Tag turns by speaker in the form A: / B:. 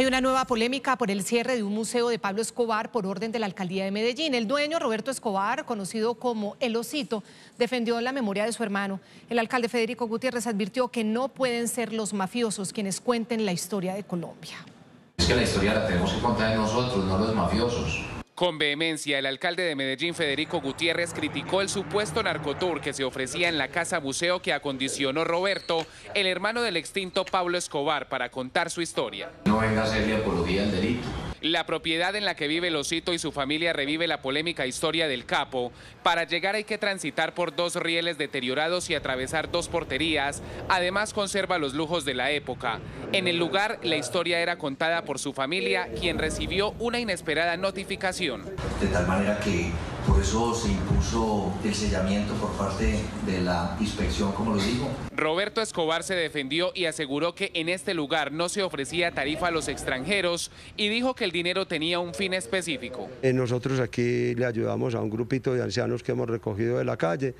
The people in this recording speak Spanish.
A: Hay una nueva polémica por el cierre de un museo de Pablo Escobar por orden de la alcaldía de Medellín. El dueño, Roberto Escobar, conocido como El Osito, defendió la memoria de su hermano. El alcalde Federico Gutiérrez advirtió que no pueden ser los mafiosos quienes cuenten la historia de Colombia.
B: Es que la historia la tenemos que contar nosotros, no los mafiosos.
C: Con vehemencia, el alcalde de Medellín, Federico Gutiérrez, criticó el supuesto narcotour que se ofrecía en la casa museo que acondicionó Roberto, el hermano del extinto Pablo Escobar, para contar su historia.
B: No venga a hacerle apología delito.
C: La propiedad en la que vive Losito y su familia revive la polémica historia del capo. Para llegar hay que transitar por dos rieles deteriorados y atravesar dos porterías. Además conserva los lujos de la época. En el lugar la historia era contada por su familia, quien recibió una inesperada notificación.
D: De tal manera que por eso se impuso el sellamiento por parte de la inspección, como lo digo.
C: Roberto Escobar se defendió y aseguró que en este lugar no se ofrecía tarifa a los extranjeros y dijo que el dinero tenía un fin específico.
E: Eh, nosotros aquí le ayudamos a un grupito de ancianos que hemos recogido de la calle